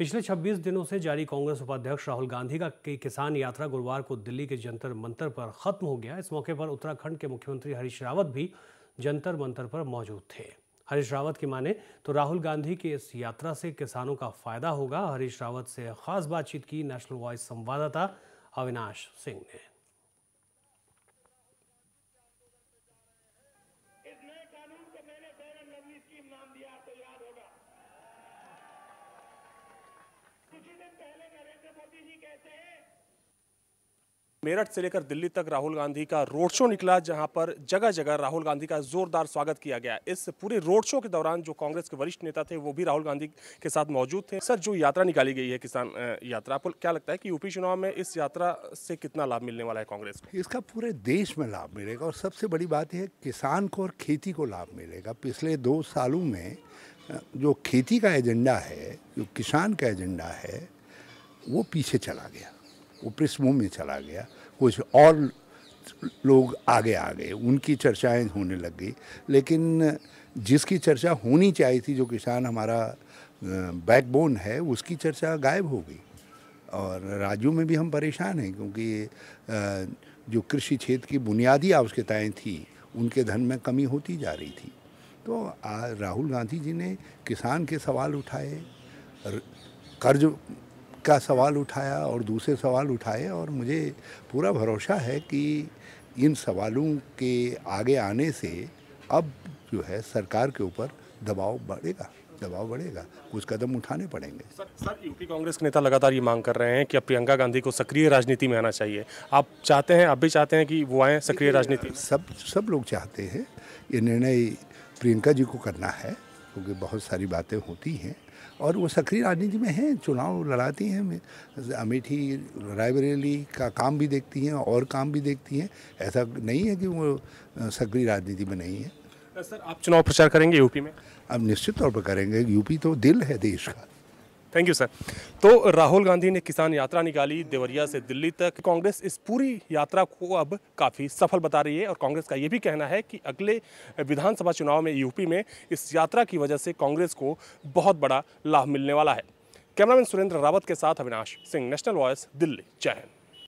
पिछले 26 दिनों से जारी कांग्रेस उपाध्यक्ष राहुल गांधी का की किसान यात्रा गुरुवार को दिल्ली के जंतर मंतर पर खत्म हो गया। इस मौके पर उत्तराखंड के मुख्यमंत्री हरीश रावत भी जंतर मंतर पर मौजूद थे। हरीश रावत की माने तो राहुल गांधी की इस यात्रा से किसानों का फ़ायदा होगा। हरीश रावत से खास बातचीत की नेशनल वॉइस संवाददाता अविनाश सिंह ने। इस नए कानून को मैंने लवली स्कीम नाम दिया आपको याद होगा। मेरठ से लेकर दिल्ली तक राहुल गांधी का रोड शो निकला, जहाँ पर जगह जगह राहुल गांधी का जोरदार स्वागत किया गया। इस पूरे रोड शो के दौरान जो कांग्रेस के वरिष्ठ नेता थे, वो भी राहुल गांधी के साथ मौजूद थे। सर, जो यात्रा निकाली गई है किसान यात्रा, आपको क्या लगता है कि यूपी चुनाव में इस यात्रा से कितना लाभ मिलने वाला है कांग्रेस को? इसका पूरे देश में लाभ मिलेगा और सबसे बड़ी बात है, किसान को और खेती को लाभ मिलेगा। पिछले दो सालों में जो खेती का एजेंडा है, जो किसान का एजेंडा है, वो पीछे चला गया। वो पृष्ठभूमि में चला गया। कुछ और लोग आगे आ गए। उनकी चर्चाएँ होने लग गई। लेकिन जिसकी चर्चा होनी चाहिए थी, जो किसान हमारा बैकबोन है, उसकी चर्चा गायब हो गई। और राज्यों में भी हम परेशान हैं, क्योंकि जो कृषि क्षेत्र की बुनियादी आवश्यकताएँ थी, उनके धन में कमी होती जा रही थी। तो राहुल गांधी जी ने किसान के सवाल उठाए। कर्ज का सवाल उठाया और दूसरे सवाल उठाए और मुझे पूरा भरोसा है कि इन सवालों के आगे आने से अब जो है सरकार के ऊपर दबाव बढ़ेगा दबाव बढ़ेगा। कुछ कदम उठाने पड़ेंगे। सर सर यूपी कांग्रेस के नेता लगातार ये मांग कर रहे हैं कि अब प्रियंका गांधी को सक्रिय राजनीति में आना चाहिए। आप चाहते हैं आप भी चाहते हैं कि वो आए सक्रिय राजनीति सब सब लोग चाहते हैं ये निर्णय प्रियंका जी को करना है। क्योंकि बहुत सारी बातें होती हैं। और वो सक्रिय राजनीति में हैं चुनाव लड़ाती हैं अमेठी रायबरेली का काम भी देखती हैं और काम भी देखती हैं। ऐसा नहीं है कि वो सक्रिय राजनीति में नहीं है। सर आप चुनाव प्रचार करेंगे यूपी में? अब निश्चित तौर पर करेंगे। यूपी तो दिल है देश का। थैंक यू सर तो राहुल गांधी ने किसान यात्रा निकाली देवरिया से दिल्ली तक। कांग्रेस इस पूरी यात्रा को अब काफ़ी सफल बता रही है और कांग्रेस का ये भी कहना है कि अगले विधानसभा चुनाव में यूपी में इस यात्रा की वजह से कांग्रेस को बहुत बड़ा लाभ मिलने वाला है। कैमरामैन सुरेंद्र रावत के साथ अविनाश सिंह, नेशनल वॉयस, दिल्ली। चैन